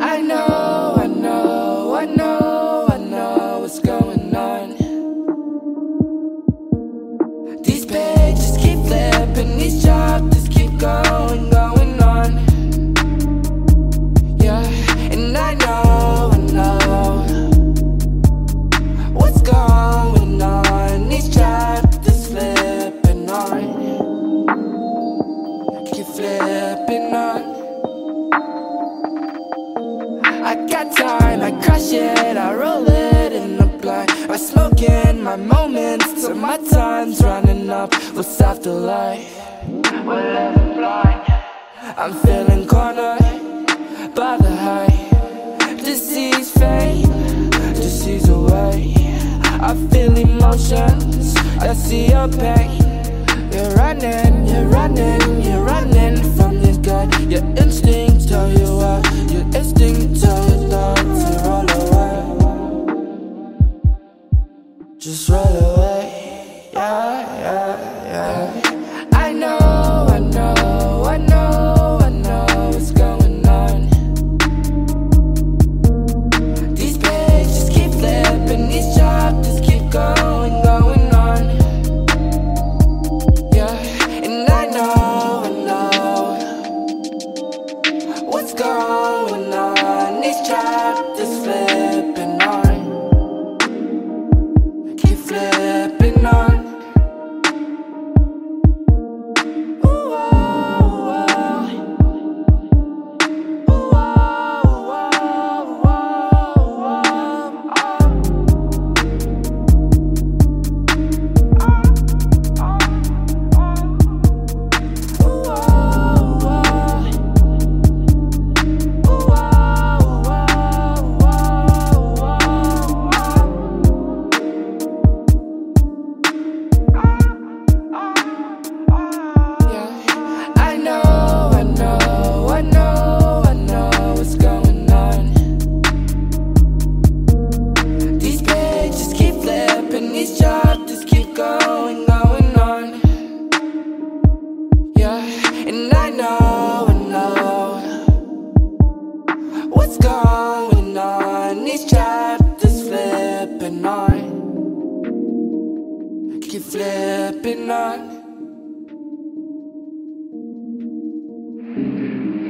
I know, I know, I know, I know what's going on. These pages keep flipping, these chapters keep going, on. I got time, I crush it, I roll it in the blind. I smoke in my moments till my time's running up. What's afterlife? We're living blind. I'm feeling cornered by the high. Disease fame, disease away. I feel emotions, I see your pain. You're running, you're running, you're running from this guy. Your instincts tell you what, your instincts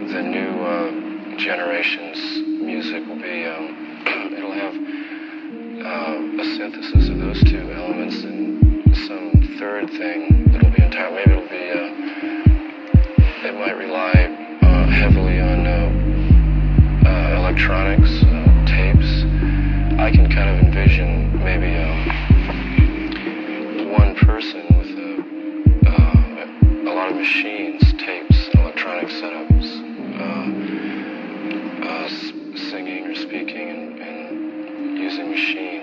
the new uh, generation's music will be um, it'll have uh, a synthesis of those two elements and some third thing that'll be entire maybe it'll be uh, it might rely uh, heavily on uh, uh, electronics tapes. I can kind of envision maybe uh, one person machines, tapes, electronic setups, uh, uh, singing or speaking and, and using machines.